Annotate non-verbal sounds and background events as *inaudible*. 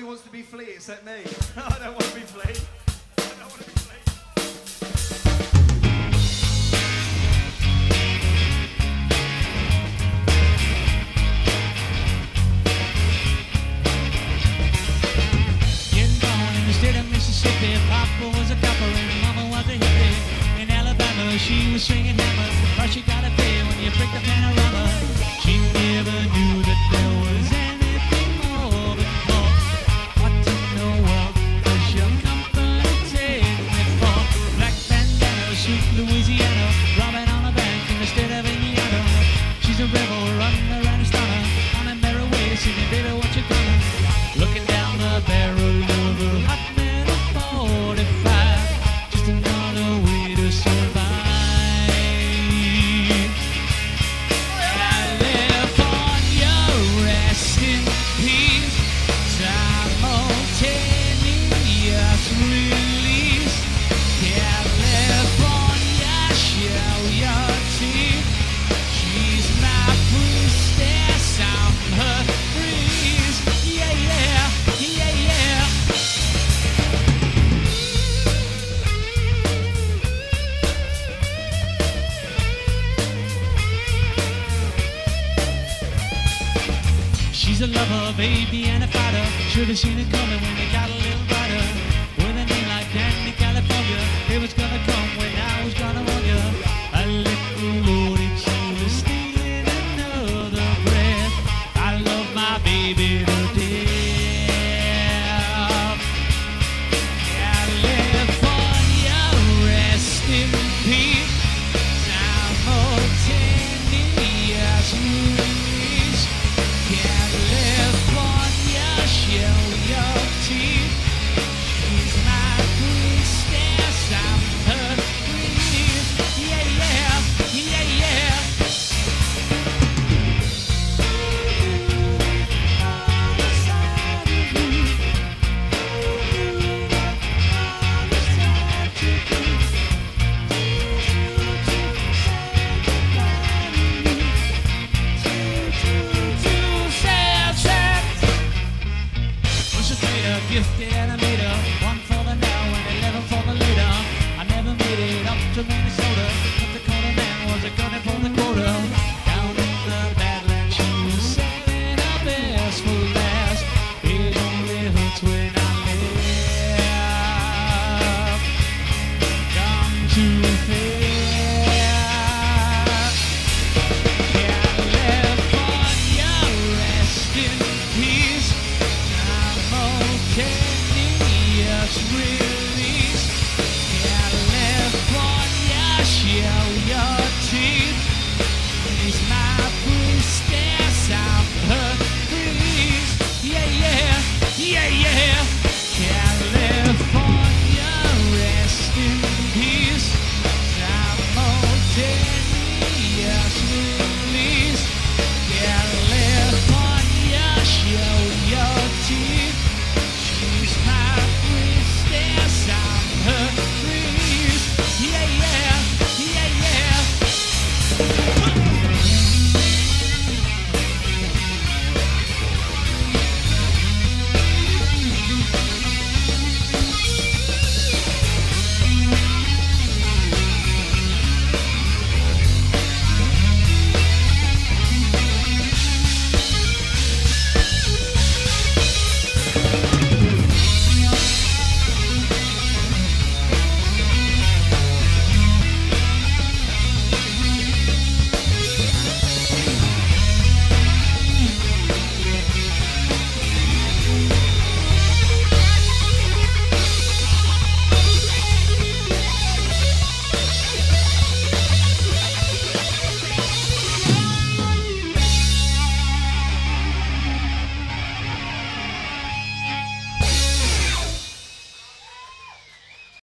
Nobody wants to be Flea except me. *laughs* I don't want to be Flea. Mississippi, Papa was a copper and Mama was a hippie. In Alabama, she was. si divina He's a lover, baby, and a fighter. Should've seen it coming when they got That's real.